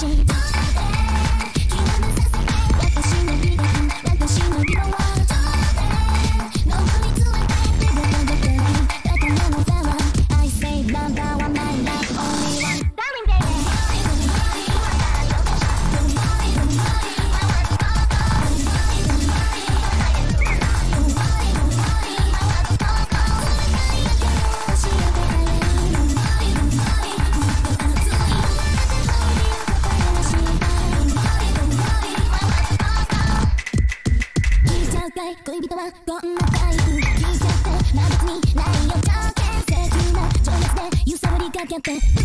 patient. らい恋人はこんなタイプ聞いちゃってまあ別にないよ条件切な情熱で揺さぶりかけて